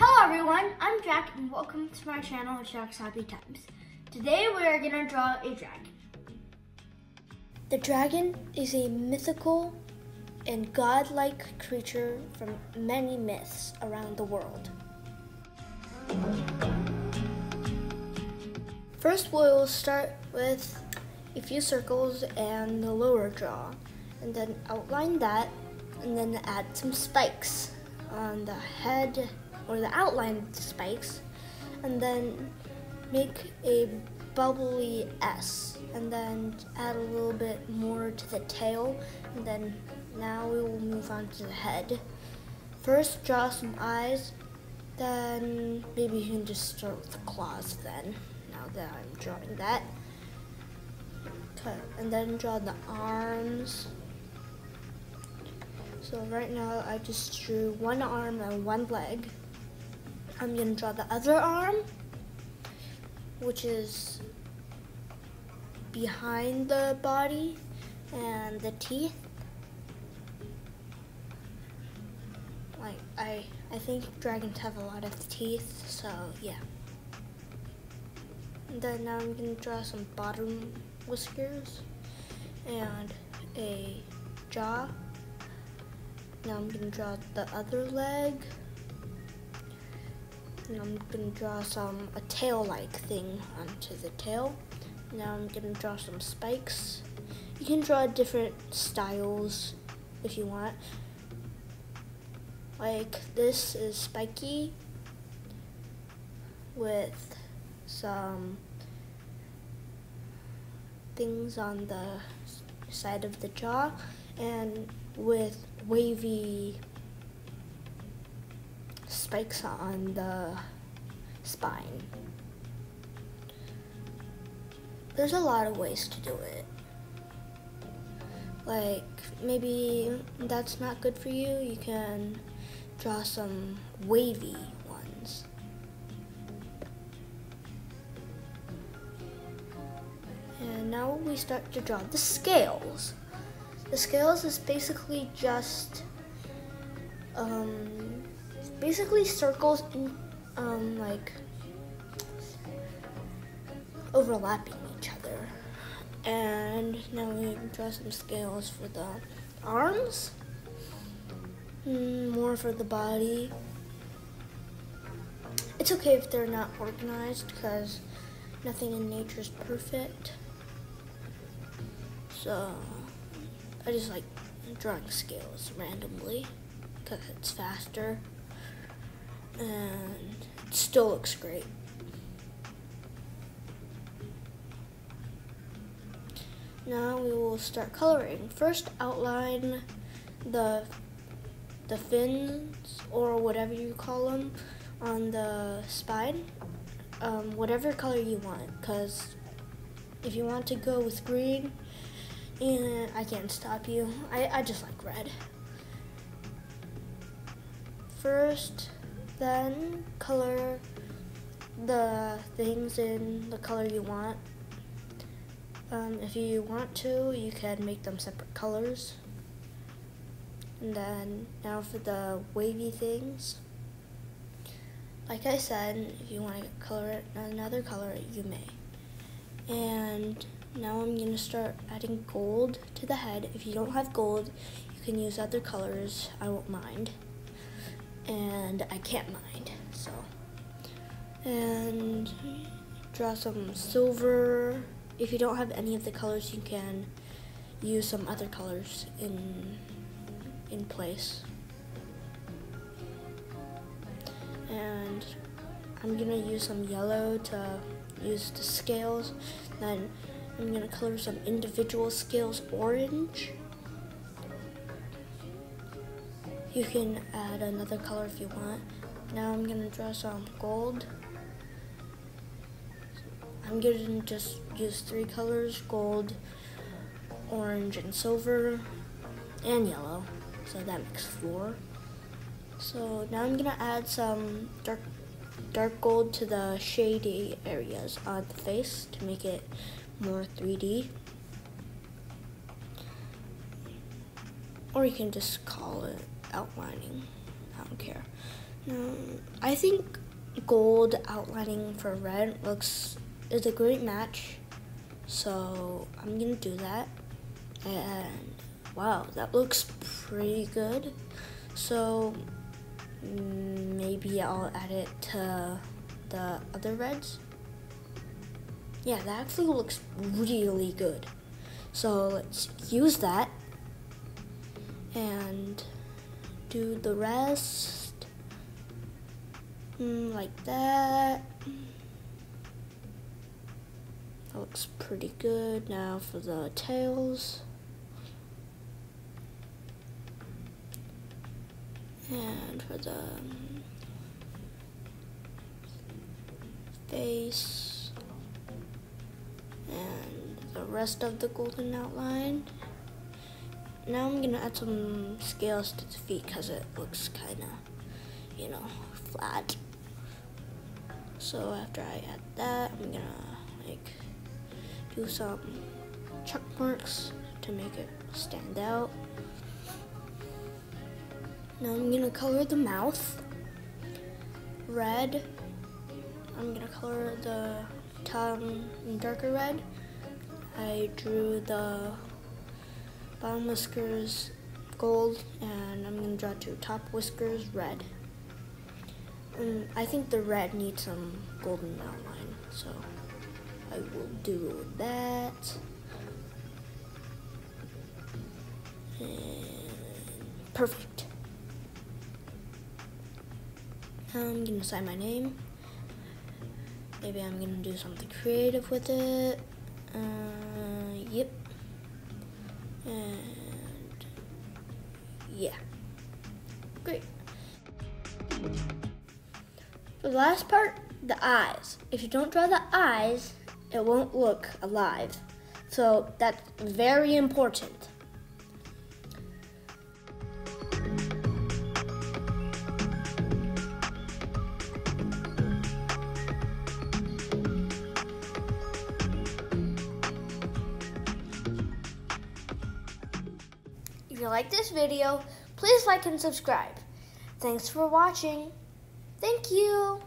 Hello everyone, I'm Jack and welcome to my channel Jack's Happy Times. Today we are going to draw a dragon. The dragon is a mythical and godlike creature from many myths around the world. First we'll start with a few circles and the lower jaw and then outline that and then add some spikes on the head or the outline of the spikes and then make a bubbly S and then add a little bit more to the tail and then now we will move on to the head. First draw some eyes then maybe you can just start with the claws then now that I'm drawing that. Okay, and then draw the arms so right now I just drew one arm and one leg. I'm gonna draw the other arm, which is behind the body and the teeth. Like I, I think dragons have a lot of teeth, so yeah. And then now I'm gonna draw some bottom whiskers and a jaw. Now I'm gonna draw the other leg. And I'm gonna draw some, a tail-like thing onto the tail. Now I'm gonna draw some spikes. You can draw different styles if you want. Like this is spiky with some things on the side of the jaw and with wavy spikes on the spine. There's a lot of ways to do it. Like, maybe that's not good for you, you can draw some wavy ones. And now we start to draw the scales. The scales is basically just um, basically circles in um, like overlapping each other. And now we draw some scales for the arms, mm, more for the body. It's okay if they're not organized because nothing in nature is perfect. So I just like drawing scales randomly because it's faster and it still looks great. Now we will start coloring. First outline the the fins or whatever you call them on the spine, um, whatever color you want because if you want to go with green, and I can't stop you. I, I just like red. First, then color the things in the color you want. Um, if you want to, you can make them separate colors. And then now for the wavy things. Like I said, if you want to color it another color, you may. And now I'm going to start adding gold to the head. If you don't have gold, you can use other colors. I won't mind. And I can't mind, so. And draw some silver. If you don't have any of the colors, you can use some other colors in, in place. And I'm gonna use some yellow to use the scales. Then I'm gonna color some individual scales orange. You can add another color if you want. Now I'm gonna draw some gold. I'm gonna just use three colors, gold, orange, and silver, and yellow. So that makes four. So now I'm gonna add some dark dark gold to the shady areas on the face to make it more 3D. Or you can just call it outlining. I don't care. Um, I think gold outlining for red looks is a great match. So I'm gonna do that. And wow, that looks pretty good. So maybe I'll add it to the other reds. Yeah, that actually looks really good. So let's use that and do the rest mm, like that. That looks pretty good. Now for the tails. And for the face and the rest of the golden outline. Now I'm gonna add some scales to the feet because it looks kind of, you know, flat. So after I add that, I'm gonna like do some check marks to make it stand out. Now I'm gonna color the mouth red. I'm gonna color the tongue darker red. I drew the bottom whiskers gold and I'm gonna draw two top whiskers red. And I think the red needs some golden outline, so I will do that. And perfect. I'm gonna sign my name. Maybe I'm gonna do something creative with it. Uh, yep. And yeah. Great. For the last part, the eyes. If you don't draw the eyes, it won't look alive. So that's very important. If you like this video, please like and subscribe. Thanks for watching. Thank you.